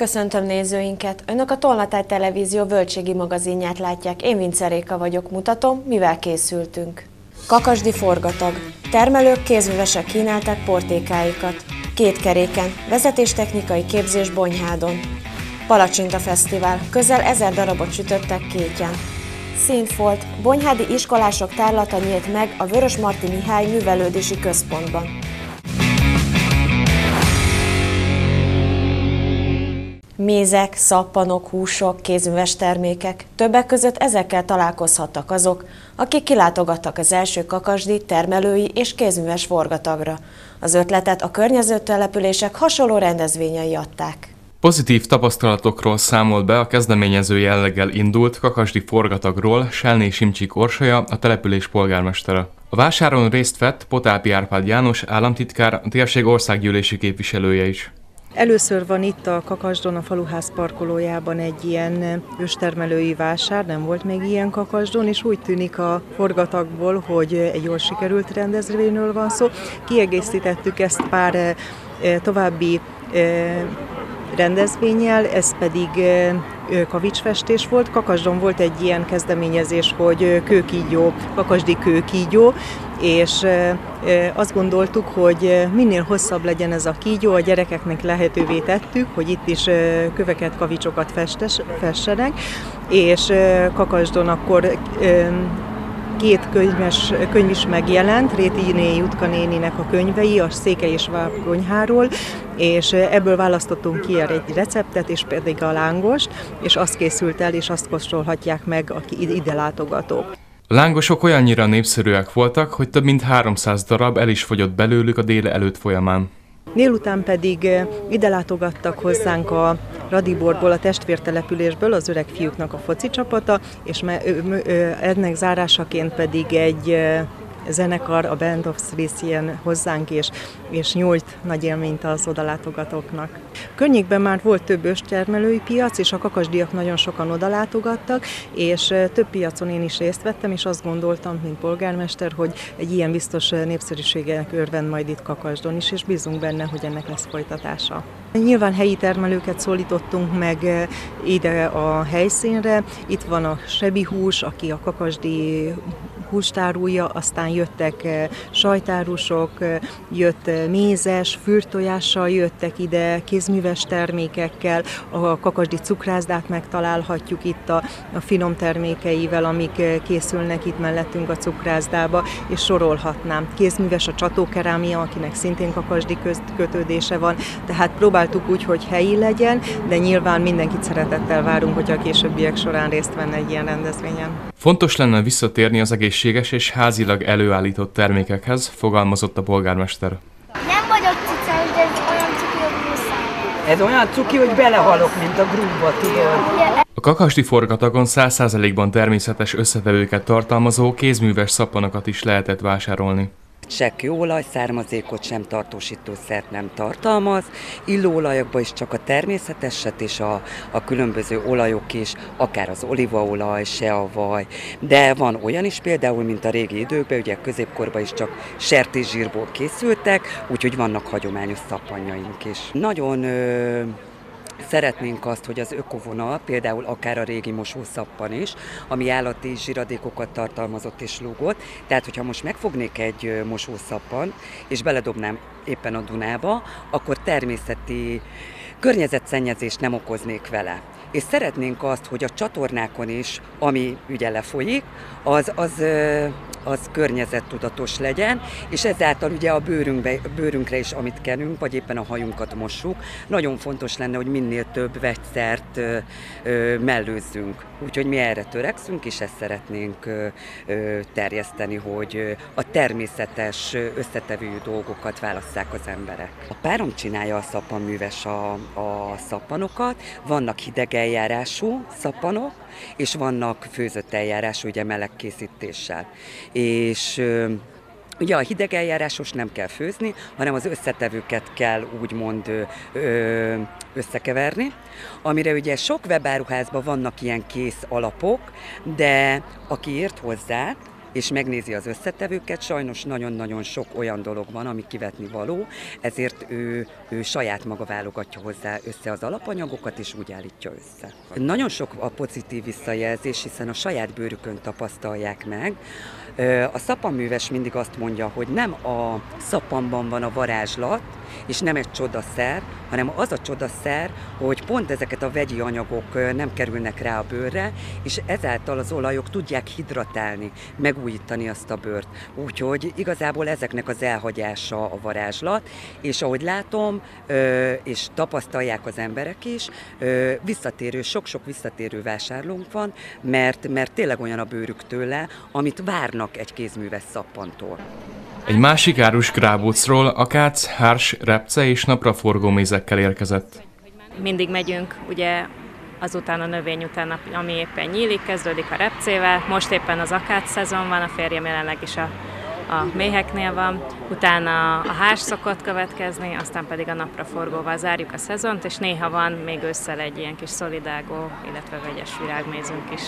Köszöntöm nézőinket! Önök a Tolnatáj Televízió völgységi magazinját látják. Én Vince Réka vagyok, mutatom, mivel készültünk. Kakasdi forgatag. Termelők, kézművesek kínálták portékáikat. Két keréken, vezetéstechnikai képzés Bonyhádon. Palacsinta Fesztivál. Közel ezer darabot sütöttek kétjen. Színfolt. Bonyhádi iskolások tárlata nyílt meg a Vörös Marti Mihály Művelődési Központban. Mézek, szappanok, húsok, kézműves termékek. Többek között ezekkel találkozhattak azok, akik kilátogattak az első kakasdi, termelői és kézműves forgatagra. Az ötletet a környező települések hasonló rendezvényei adták. Pozitív tapasztalatokról számolt be a kezdeményező jelleggel indult kakasdi forgatagról Selné Simcsik Orsolya, a település polgármestere. A vásáron részt vett Potápi Árpád János államtitkár, a térség országgyűlési képviselője is. Először van itt a Kakasdon, a faluház parkolójában egy ilyen őstermelői vásár, nem volt még ilyen Kakasdon, és úgy tűnik a forgatagból, hogy egy jól sikerült rendezvényről van szó. Kiegészítettük ezt pár eh, további eh, rendezvényel, ez pedig kavicsfestés volt. Kakasdon volt egy ilyen kezdeményezés, hogy kőkígyó, kakasdi kőkígyó, és azt gondoltuk, hogy minél hosszabb legyen ez a kígyó, a gyerekeknek lehetővé tettük, hogy itt is köveket, kavicsokat festes, fessenek, és Kakasdon akkor két könyves, könyv is megjelent, Réti Jutka néninek a könyvei, a Széke és Váb és ebből választottunk ki egy receptet, és pedig a lángost, és azt készült el, és azt kóstolhatják meg, aki ide látogatók. A lángosok olyannyira népszerűek voltak, hogy több mint 300 darab el is fogyott belőlük a déle előtt folyamán. Délután pedig ide látogattak hozzánk a Radiborból, a testvértelepülésből az öreg fiúknak a foci csapata, és ennek zárásaként pedig egy zenekar, a Band of Swiss ilyen hozzánk, és, és nyújt nagy élményt az odalátogatóknak. Környékben már volt több őstermelői piac, és a kakasdiak nagyon sokan odalátogattak, és több piacon én is részt vettem, és azt gondoltam, mint polgármester, hogy egy ilyen biztos népszerűségenek örvend majd itt Kakasdon is, és bízunk benne, hogy ennek lesz folytatása. Nyilván helyi termelőket szólítottunk meg ide a helyszínre. Itt van a Sebi hús, aki a kakasdi hústárulja, aztán jöttek eh, sajtárusok, eh, jött eh, mézes, fürtojással jöttek ide, kézműves termékekkel, a kakasdi cukrászdát megtalálhatjuk itt a, a finom termékeivel, amik készülnek itt mellettünk a cukrászdába, és sorolhatnám. Kézműves a csatókerámia, akinek szintén kakasdi kötődése van, tehát próbáltuk úgy, hogy helyi legyen, de nyilván mindenkit szeretettel várunk, hogy a későbbiek során részt venne egy ilyen rendezvényen. Fontos lenne visszatérni az egészséges és házilag előállított termékekhez, fogalmazott a polgármester. Nem vagyok cicás, de ez olyan cuki, hogy Ez olyan cuki, hogy belehalok, mint a grúba, tudod. A kakasti forgatagon 100%-ban természetes összetevőket tartalmazó kézműves szappanokat is lehetett vásárolni se kőolaj származékot, sem tartósítószert nem tartalmaz. Illóolajokban is csak a természeteset és a, a különböző olajok is, akár az olívaolaj, se a vaj, de van olyan is például, mint a régi időkben, ugye középkorban is csak sertészsírból készültek, úgyhogy vannak hagyományos szappanjaink is. Nagyon ö, Szeretnénk azt, hogy az ökovonal, például akár a régi mosószappan is, ami állati zsiradékokat tartalmazott és lúgott, tehát hogyha most megfognék egy mosószappan, és beledobnám éppen a Dunába, akkor természeti környezetszennyezést nem okoznék vele. És szeretnénk azt, hogy a csatornákon is, ami ugye lefolyik, az, az az környezettudatos legyen, és ezáltal ugye a bőrünkbe, bőrünkre is, amit kenünk, vagy éppen a hajunkat mossuk, nagyon fontos lenne, hogy minél több vegyszert ö, ö, mellőzzünk. Úgyhogy mi erre törekszünk, és ezt szeretnénk ö, terjeszteni, hogy a természetes összetevő dolgokat válasszák az emberek. A párom csinálja a szappanműves a, a szappanokat, vannak hideg eljárású szappanok, és vannak főzött eljárású, ugye meleg készítéssel. És Ugye a hideg eljárásos nem kell főzni, hanem az összetevőket kell úgymond ö, összekeverni, amire ugye sok webáruházban vannak ilyen kész alapok, de aki ért hozzá, és megnézi az összetevőket. Sajnos nagyon-nagyon sok olyan dolog van, ami kivetni való, ezért ő, ő saját maga válogatja hozzá össze az alapanyagokat, és úgy állítja össze. Nagyon sok a pozitív visszajelzés, hiszen a saját bőrükön tapasztalják meg. A szapaműves mindig azt mondja, hogy nem a szapamban van a varázslat, és nem egy csodaszer, hanem az a csodaszer, hogy pont ezeket a vegyi anyagok nem kerülnek rá a bőrre, és ezáltal az olajok tudják hidratálni, megújítani azt a bőrt. Úgyhogy igazából ezeknek az elhagyása a varázslat, és ahogy látom, és tapasztalják az emberek is, visszatérő, sok-sok visszatérő vásárlónk van, mert, mert tényleg olyan a bőrük tőle, amit várnak egy kézműves szappantól. Egy másik árus Grábócról akác, hárs, repce és napraforgó mézekkel érkezett. Mindig megyünk, ugye azután a növény után, ami éppen nyílik, kezdődik a repcével. Most éppen az akác szezon van, a férjem jelenleg is a, a méheknél van, utána a hárs szokott következni, aztán pedig a napraforgóval zárjuk a szezont, és néha van még ősszel egy ilyen kis szolidágó, illetve vegyes virágmézünk is.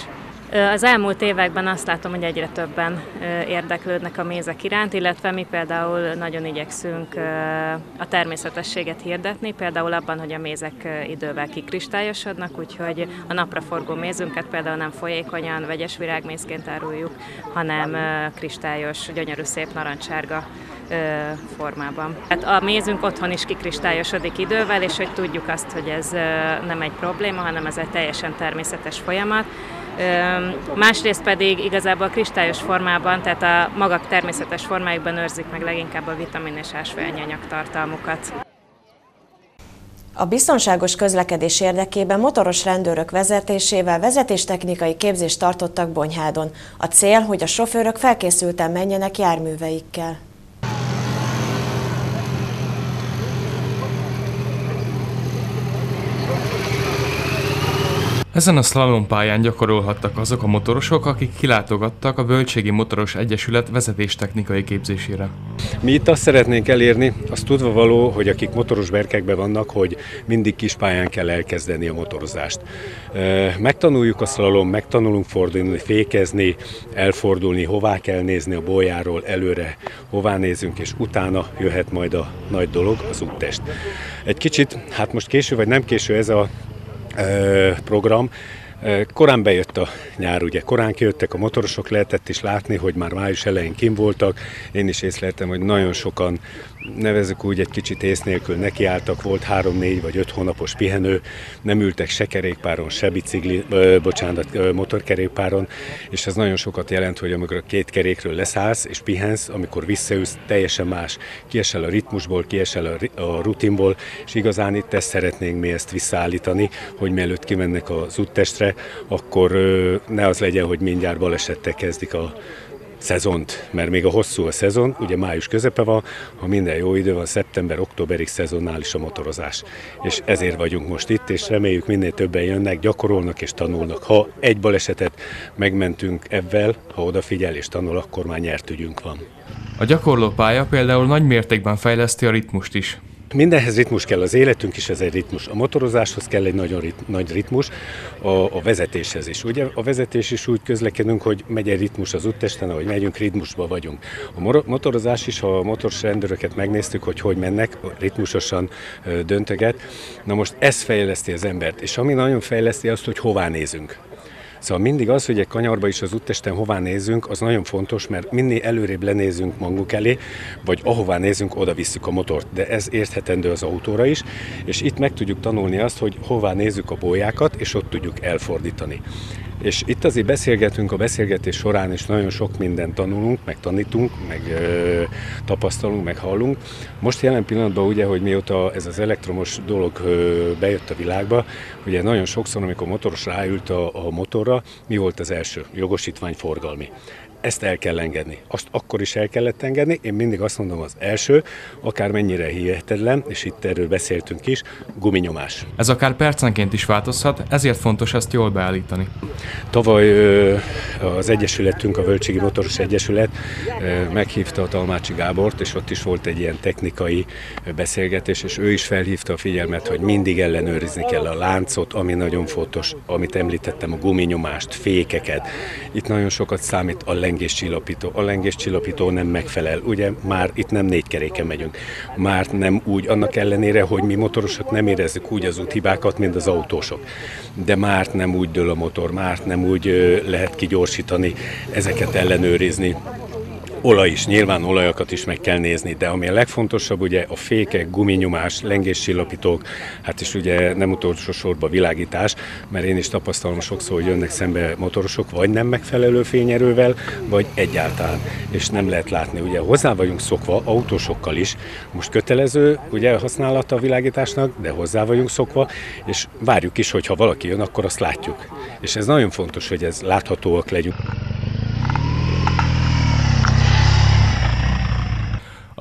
Az elmúlt években azt látom, hogy egyre többen érdeklődnek a mézek iránt, illetve mi például nagyon igyekszünk a természetességet hirdetni, például abban, hogy a mézek idővel kikristályosodnak, úgyhogy a napraforgó mézünket például nem folyékonyan, vegyes virágmézként áruljuk, hanem kristályos, gyönyörű szép narancssárga formában. Hát a mézünk otthon is kikristályosodik idővel, és hogy tudjuk azt, hogy ez nem egy probléma, hanem ez egy teljesen természetes folyamat, Másrészt pedig igazából kristályos formában, tehát a magak természetes formájukban őrzik meg leginkább a vitamin és ásványi tartalmukat. A biztonságos közlekedés érdekében motoros rendőrök vezetésével vezetéstechnikai képzést tartottak Bonyhádon. A cél, hogy a sofőrök felkészülten menjenek járműveikkel. Ezen a szlalompályán gyakorolhattak azok a motorosok, akik kilátogattak a Völgységi Motoros Egyesület vezetéstechnikai képzésére. Mi itt azt szeretnénk elérni, az tudva való, hogy akik motoros berkekben vannak, hogy mindig kis pályán kell elkezdeni a motorozást. Megtanuljuk a szlalom, megtanulunk fordulni, fékezni, elfordulni, hová kell nézni a boljáról, előre, hová nézünk, és utána jöhet majd a nagy dolog, az úttest. Egy kicsit, hát most késő vagy nem késő ez a program. Korán bejött a nyár, ugye korán kijöttek a motorosok, lehetett is látni, hogy már május elején kim voltak. Én is észleltem, hogy nagyon sokan nevezük úgy egy kicsit ész nélkül nekiálltak, volt három, négy vagy öt hónapos pihenő, nem ültek se kerékpáron, se bicikli, ö, bocsánat, ö, motorkerékpáron, és ez nagyon sokat jelent, hogy amikor a két kerékről leszállsz és pihensz, amikor visszaülsz, teljesen más. Kiesel a ritmusból, kiesel a, a rutinból, és igazán itt ezt szeretnénk mi ezt visszaállítani, hogy mielőtt kimennek az úttestre, akkor ö, ne az legyen, hogy mindjárt balesettel kezdik a szezont, mert még a hosszú a szezon, ugye május közepe van, ha minden jó idő van, szeptember-októberig szezonális a motorozás. És ezért vagyunk most itt, és reméljük minél többen jönnek, gyakorolnak és tanulnak. Ha egy balesetet megmentünk ebben, ha odafigyel és tanul, akkor már nyert ügyünk van. A gyakorlópálya például nagy mértékben fejleszti a ritmust is. Mindenhez ritmus kell, az életünk is ez egy ritmus. A motorozáshoz kell egy nagyon rit, nagy ritmus, a, a vezetéshez is. Ugye a vezetés is úgy közlekedünk, hogy megy egy ritmus az úttesten, ahogy megyünk, ritmusba vagyunk. A motorozás is, ha a motoros rendőröket megnéztük, hogy hogy mennek, ritmusosan döntöget. Na most ez fejleszti az embert, és ami nagyon fejleszti azt, hogy hová nézünk. Szóval mindig az, hogy egy kanyarba is az úttesten hová nézzünk, az nagyon fontos, mert minél előrébb lenézünk magunk elé, vagy ahová nézünk, oda visszük a motort. De ez érthetendő az autóra is, és itt meg tudjuk tanulni azt, hogy hová nézzük a bolyákat, és ott tudjuk elfordítani. És itt azért beszélgetünk a beszélgetés során, és nagyon sok mindent tanulunk, meg tanítunk, meg ö, tapasztalunk, meg hallunk. Most jelen pillanatban ugye, hogy mióta ez az elektromos dolog ö, bejött a világba, ugye nagyon sokszor, amikor motoros ráült a, a motorra, mi volt az első? Jogosítvány forgalmi ezt el kell engedni. Azt akkor is el kellett engedni, én mindig azt mondom az első, akár mennyire hihetetlen, és itt erről beszéltünk is, guminyomás. Ez akár percenként is változhat, ezért fontos ezt jól beállítani. Tavaly az Egyesületünk, a Völgységi Motoros Egyesület meghívta a Talmácsi Gábort, és ott is volt egy ilyen technikai beszélgetés, és ő is felhívta a figyelmet, hogy mindig ellenőrizni kell a láncot, ami nagyon fontos, amit említettem, a guminyomást, fékeket. Itt nagyon sokat számít a lengéscsillapító. A lengéscsillapító nem megfelel, ugye már itt nem négy keréken megyünk. Már nem úgy, annak ellenére, hogy mi motorosok nem érezzük úgy az úthibákat, mint az autósok. De már nem úgy dől a motor, már nem úgy lehet kigyorsítani, ezeket ellenőrizni olaj is, nyilván olajakat is meg kell nézni, de ami a legfontosabb, ugye a fékek, guminyomás, lengéscsillapítók, hát is ugye nem utolsó sorban világítás, mert én is tapasztalom sokszor, hogy jönnek szembe motorosok, vagy nem megfelelő fényerővel, vagy egyáltalán, és nem lehet látni. Ugye hozzá vagyunk szokva autósokkal is, most kötelező ugye használata a világításnak, de hozzá vagyunk szokva, és várjuk is, hogy ha valaki jön, akkor azt látjuk. És ez nagyon fontos, hogy ez láthatóak legyünk.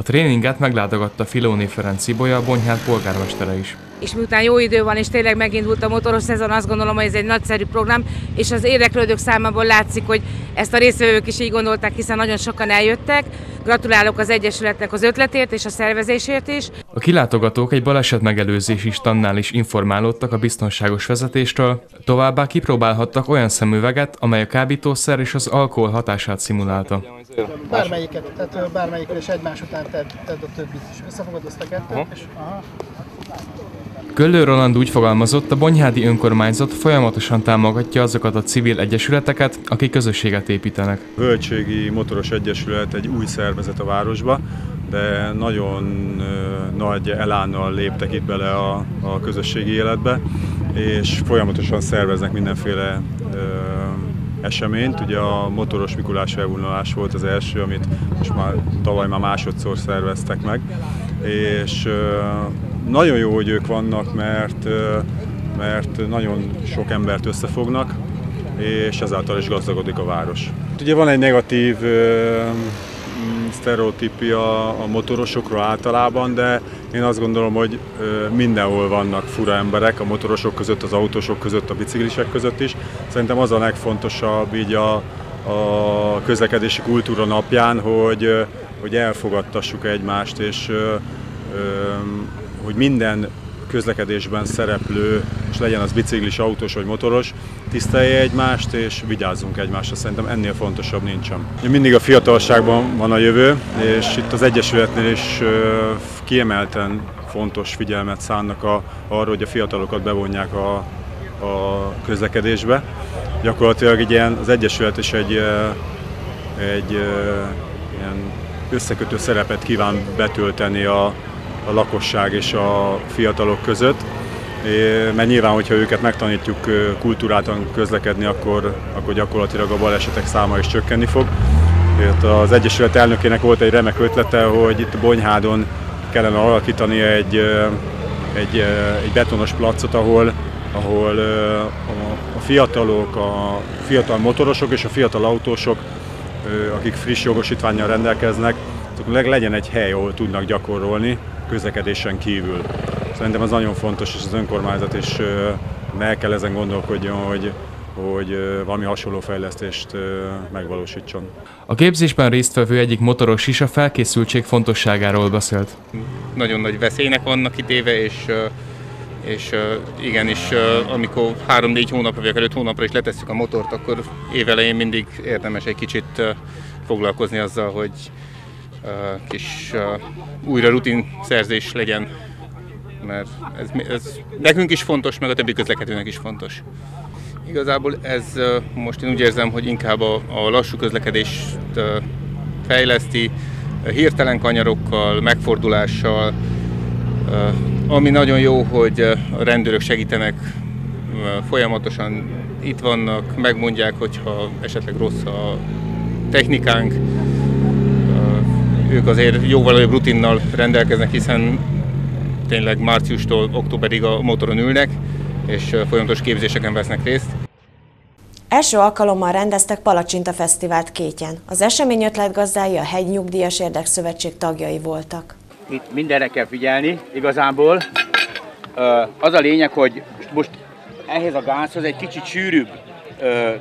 A tréninget meglátogatta Filóni Ferenc Cibolya, a Bonyhát polgármestere is. És miután jó idő van, és tényleg megindult a motoros szezon, azt gondolom, hogy ez egy nagyszerű program, és az érdeklődők számából látszik, hogy ezt a részvevők is így gondolták, hiszen nagyon sokan eljöttek. Gratulálok az Egyesületnek az ötletért és a szervezésért is. A kilátogatók egy baleset megelőzési stannál is informálódtak a biztonságos vezetéstől, továbbá kipróbálhattak olyan szemüveget, amely a kábítószer és az alkohol hatását szimulálta. Bármelyiket, tehát bármelyikről és egymás után tedd, tedd a többit is. Összefogod azt a kettőt, aha. és aha. Köllő Roland úgy fogalmazott, a Bonyhádi önkormányzat folyamatosan támogatja azokat a civil egyesületeket, akik közösséget építenek. A Völgységi Motoros Egyesület egy új szervezet a városba, de nagyon nagy elánnal léptek itt bele a, a közösségi életbe, és folyamatosan szerveznek mindenféle eseményt. Ugye a motoros Mikulás felvonulás volt az első, amit most már tavaly már másodszor szerveztek meg, és nagyon jó, hogy ők vannak, mert, mert nagyon sok embert összefognak, és ezáltal is gazdagodik a város. Ugye van egy negatív sztereotípia a motorosokról általában, de én azt gondolom, hogy mindenhol vannak fura emberek, a motorosok között, az autósok között, a biciklisek között is. Szerintem az a legfontosabb így a, a közlekedési kultúra napján, hogy, hogy elfogadtassuk egymást, és hogy minden közlekedésben szereplő, és legyen az biciklis, autós vagy motoros, tisztelje egymást és vigyázzunk egymásra. Szerintem ennél fontosabb nincsen. Mindig a fiatalságban van a jövő, és itt az Egyesületnél is kiemelten fontos figyelmet szánnak a, arra, hogy a fiatalokat bevonják a, a közlekedésbe. Gyakorlatilag egy ilyen, az Egyesület is egy, egy ilyen összekötő szerepet kíván betölteni a, a lakosság és a fiatalok között mert nyilván, hogyha őket megtanítjuk kultúráltan közlekedni, akkor, akkor gyakorlatilag a balesetek száma is csökkenni fog. Az Egyesület elnökének volt egy remek ötlete, hogy itt Bonyhádon kellene alakítani egy, egy, egy betonos placot, ahol, ahol a fiatalok, a fiatal motorosok és a fiatal autósok, akik friss jogosítványjal rendelkeznek, legyen egy hely, ahol tudnak gyakorolni közlekedésen kívül. Szerintem ez nagyon fontos, és az önkormányzat is meg kell ezen gondolkodjon, hogy, hogy valami hasonló fejlesztést megvalósítson. A képzésben résztvevő egyik motoros is a felkészültség fontosságáról beszélt. Nagyon nagy veszélynek vannak kitéve, és és igenis, amikor 3-4 hónapra vagy 5 hónapra is letesszük a motort, akkor évelején mindig érdemes egy kicsit foglalkozni azzal, hogy kis újra rutin szerzés legyen mert ez, ez nekünk is fontos, meg a többi közlekedőnek is fontos. Igazából ez most én úgy érzem, hogy inkább a, a lassú közlekedést fejleszti, hirtelen kanyarokkal, megfordulással, ami nagyon jó, hogy a rendőrök segítenek, folyamatosan itt vannak, megmondják, hogyha esetleg rossz a technikánk, ők azért jóval jobb rutinnal rendelkeznek, hiszen tényleg márciustól októberig a motoron ülnek, és folyamatos képzéseken vesznek részt. Első alkalommal rendeztek Palacsinta Fesztivált Kétyen. Az esemény ötletgazdái a Hegy Nyugdíjas Érdekszövetség tagjai voltak. Itt mindenre kell figyelni, igazából. Az a lényeg, hogy most ehhez a gázhoz egy kicsit sűrűbb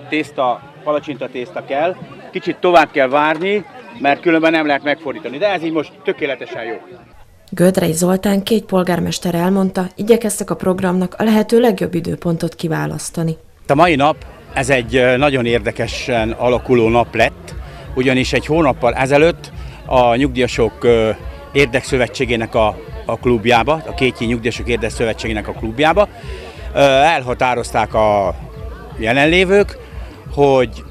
tészta, palacsinta tészta kell, kicsit tovább kell várni, mert különben nem lehet megfordítani. De ez így most tökéletesen jó. Gödrei Zoltán két polgármester elmondta, igyekeztek a programnak a lehető legjobb időpontot kiválasztani. A mai nap ez egy nagyon érdekesen alakuló nap lett, ugyanis egy hónappal ezelőtt a nyugdíjasok érdekszövetségének a, a klubjába, a Kétyi Nyugdíjasok Érdekszövetségének a klubjába elhatározták a jelenlévők, hogy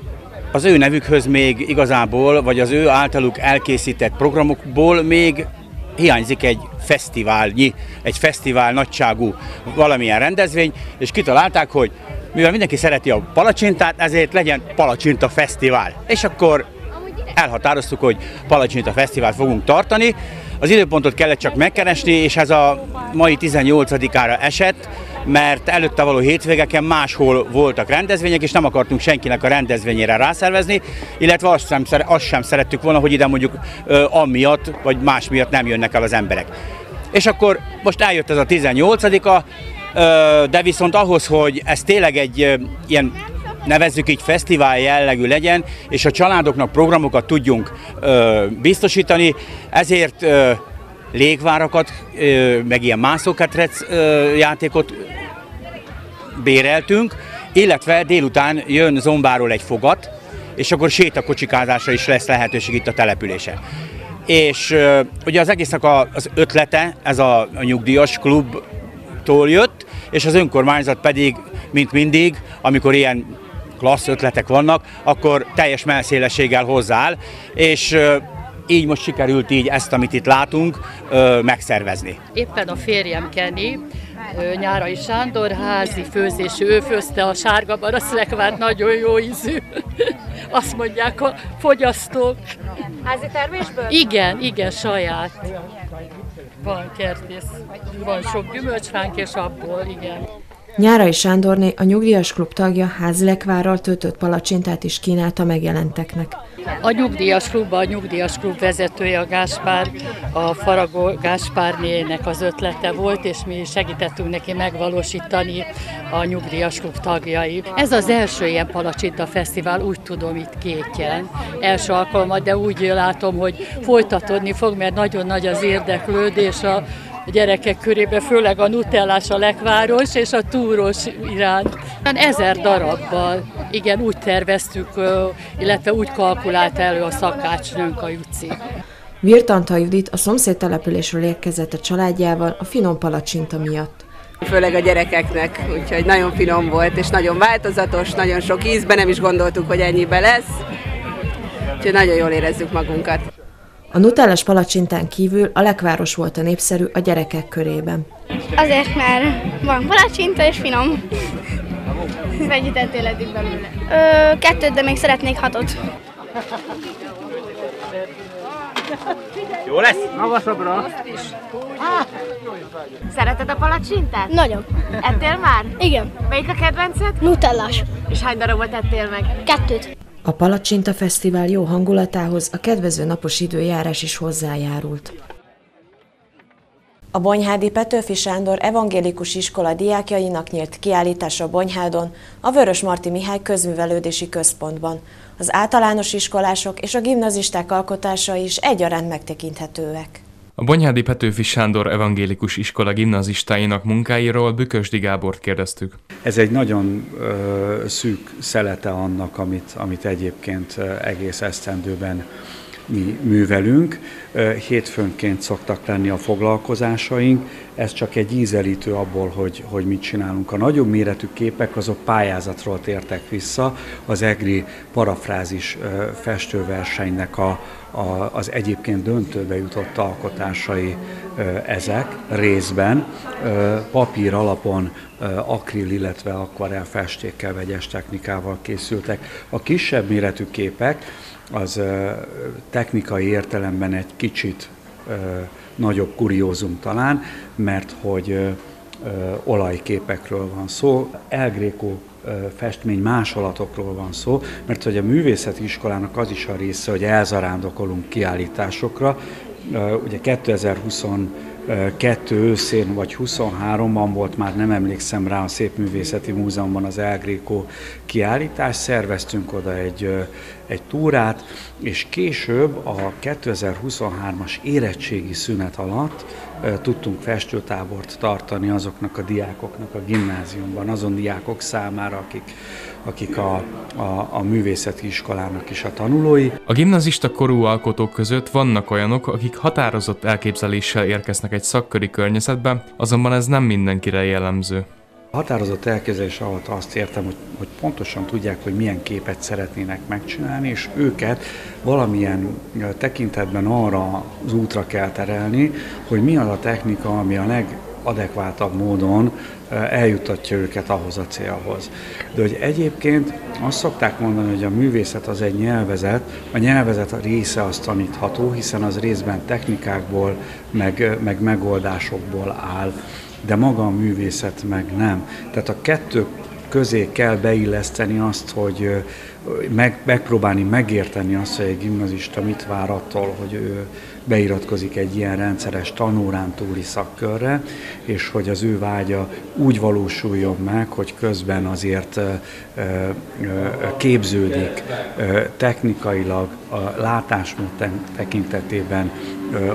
az ő nevükhöz még igazából, vagy az ő általuk elkészített programokból még hiányzik egy fesztiválnyi, egy fesztivál nagyságú valamilyen rendezvény, és kitalálták, hogy mivel mindenki szereti a palacsintát, ezért legyen palacsinta fesztivál. És akkor elhatároztuk, hogy palacsinta fesztivált fogunk tartani. Az időpontot kellett csak megkeresni, és ez a mai 18-ára esett, mert előtte való hétvégeken máshol voltak rendezvények, és nem akartunk senkinek a rendezvényére rászervezni, illetve azt sem, azt sem szerettük volna, hogy ide mondjuk ö, amiatt, vagy más miatt nem jönnek el az emberek. És akkor most eljött ez a 18-a, de viszont ahhoz, hogy ez tényleg egy ilyen nevezzük így fesztivál jellegű legyen, és a családoknak programokat tudjunk ö, biztosítani, ezért ö, légvárakat, meg ilyen mászóketrec játékot béreltünk, illetve délután jön Zombáról egy fogat, és akkor sétakocsikázásra is lesz lehetőség itt a települése. És ugye az egésznek az ötlete, ez a, a nyugdíjas klubtól jött, és az önkormányzat pedig, mint mindig, amikor ilyen klassz ötletek vannak, akkor teljes melszélességgel hozzááll, és így most sikerült így ezt, amit itt látunk, megszervezni. Éppen a férjem Kenny, Nyárai Sándor házi főzésű, ő főzte a sárga baraszlekvárt, nagyon jó ízű. Azt mondják a fogyasztók. Házi termésből? Igen, igen, saját. Van kertész, van sok gyümölcsfánk, és abból, igen. Nyárai Sándorné, a nyugdíjas klub tagja házilekvárral töltött palacsintát is kínálta megjelenteknek. A nyugdíjas klub, a nyugdíjas klub vezetője a Gáspár, a Faragó Gáspárnének az ötlete volt, és mi segítettünk neki megvalósítani a nyugdíjas klub tagjai. Ez az első ilyen palacsinta fesztivál, úgy tudom itt kétjen, első alkalommal, de úgy látom, hogy folytatódni fog, mert nagyon nagy az érdeklődés a gyerekek körében, főleg a nutellás a lekváros és a túros iránt. Ezer darabbal, igen, úgy terveztük, illetve úgy kalkulált elő a szakácsnőnk a Juci. Virtanta Judit a szomszéd településről érkezett a családjával a finom palacsinta miatt. Főleg a gyerekeknek, úgyhogy nagyon finom volt, és nagyon változatos, nagyon sok ízben, nem is gondoltuk, hogy ennyibe lesz. Úgyhogy nagyon jól érezzük magunkat. A nutellás palacsintán kívül a lekváros volt a népszerű a gyerekek körében. Azért, mert van palacsinta és finom. Mennyit ettél eddig belőle? Ö, kettőt, de még szeretnék hatot. Jó lesz? Magasabbra. Szereted a palacsintát? Nagyon. Ettél már? Igen. Melyik a kedvenced? Nutellás. És hány darabot ettél meg? Kettőt. A Palacsinta Fesztivál jó hangulatához a kedvező napos időjárás is hozzájárult. A Bonyhádi Petőfi Sándor evangélikus iskola diákjainak nyílt kiállítás a Bonyhádon, a Vörös Marti Mihály közművelődési központban. Az általános iskolások és a gimnazisták alkotásai is egyaránt megtekinthetőek. A Bonyhádi Petőfi Sándor evangélikus iskola gimnazistáinak munkáiról Bükösdi Gábort kérdeztük. Ez egy nagyon ö, szűk szelete annak, amit, amit egyébként egész esztendőben mi művelünk. Hétfőnként szoktak lenni a foglalkozásaink, ez csak egy ízelítő abból, hogy, hogy mit csinálunk. A nagyobb méretű képek azok pályázatról tértek vissza, az EGRI parafrázis festőversenynek a, a, az egyébként döntőbe jutott alkotásai ezek részben papír alapon akril, illetve akvarel festékkel, vegyes technikával készültek. A kisebb méretű képek az technikai értelemben egy kicsit nagyobb kuriózum talán, mert hogy olajképekről van szó. El Greco festmény másolatokról van szó, mert hogy a művészeti iskolának az is a része, hogy elzarándokolunk kiállításokra. Ugye 2020 kettő őszén vagy 23-ban volt, már nem emlékszem rá, a Szépművészeti Múzeumban az El Greco kiállítás, szerveztünk oda egy, egy túrát, és később a 2023-as érettségi szünet alatt tudtunk festőtábort tartani azoknak a diákoknak a gimnáziumban, azon diákok számára, akik, akik a, a, a művészeti iskolának is a tanulói. A gimnazista korú alkotók között vannak olyanok, akik határozott elképzeléssel érkeznek egy szakköri környezetbe, azonban ez nem mindenkire jellemző. A határozott elképzelés alatt azt értem, hogy, hogy pontosan tudják, hogy milyen képet szeretnének megcsinálni, és őket valamilyen tekintetben arra az útra kell terelni, hogy mi az a technika, ami a legadekváltabb módon eljutatja őket ahhoz a célhoz. De hogy egyébként azt szokták mondani, hogy a művészet az egy nyelvezet, a nyelvezet a része az tanítható, hiszen az részben technikákból, meg, meg megoldásokból áll de maga a művészet meg nem. Tehát a kettő közé kell beilleszteni azt, hogy meg, megpróbálni megérteni azt, hogy egy gimnazista mit vár attól, hogy ő beiratkozik egy ilyen rendszeres tanórán túli szakkörre, és hogy az ő vágya úgy valósuljon meg, hogy közben azért képződik technikailag, a látásmód tekintetében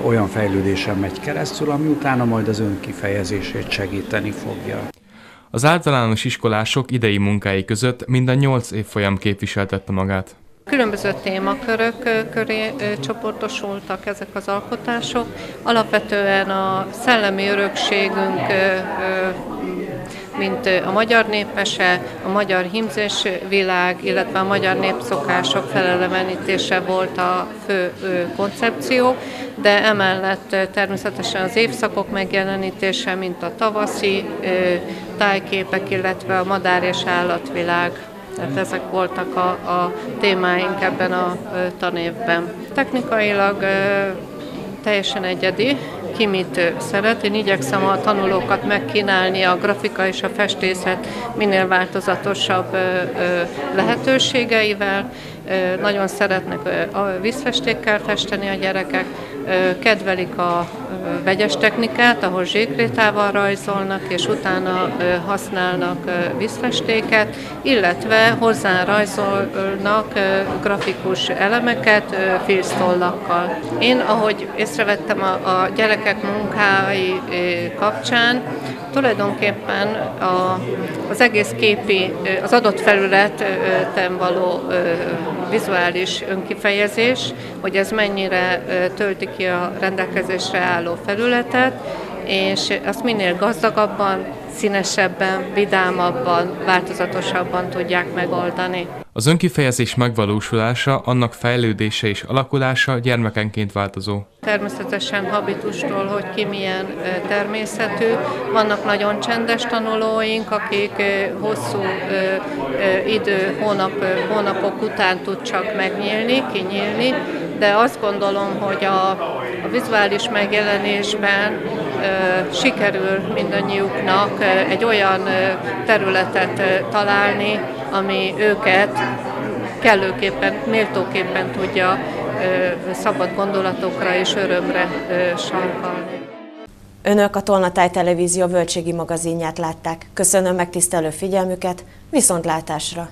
olyan fejlődésen megy keresztül, ami utána majd az önkifejezését segíteni fogja. Az általános iskolások idei munkái között minden nyolc évfolyam képviseltette magát. Különböző témakörök köré csoportosultak ezek az alkotások. Alapvetően a szellemi örökségünk mint a magyar népmese, a magyar himzés világ, illetve a magyar népszokások felelevenítése volt a fő koncepció, de emellett természetesen az évszakok megjelenítése, mint a tavaszi tájképek, illetve a madár és állatvilág. Tehát ezek voltak a, a témáink ebben a tanévben. Technikailag teljesen egyedi, ki mit szeret. Én igyekszem a tanulókat megkínálni a grafika és a festészet minél változatosabb lehetőségeivel. Nagyon szeretnek vízfestékkel festeni a gyerekek, kedvelik a vegyes technikát, ahol zsékrétával rajzolnak, és utána használnak vízfestéket, illetve hozzá rajzolnak grafikus elemeket filztollakkal. Én, ahogy észrevettem a, a gyerekek munkái kapcsán, tulajdonképpen a, az egész képi, az adott felületen való vizuális önkifejezés, hogy ez mennyire tölti ki a rendelkezésre álló felületet, és azt minél gazdagabban, színesebben, vidámabban, változatosabban tudják megoldani. Az önkifejezés megvalósulása, annak fejlődése és alakulása gyermekenként változó. Természetesen habitustól, hogy ki milyen természetű. Vannak nagyon csendes tanulóink, akik hosszú idő, hónap, hónapok után tud csak megnyílni, kinyílni, de azt gondolom, hogy a, a vizuális megjelenésben sikerül mindannyiuknak egy olyan területet találni, ami őket kellőképpen, méltóképpen tudja szabad gondolatokra és örömre sarkalni. Önök a Tolnatáj Televízió Völtségi magazinját látták. Köszönöm megtisztelő figyelmüket, viszontlátásra!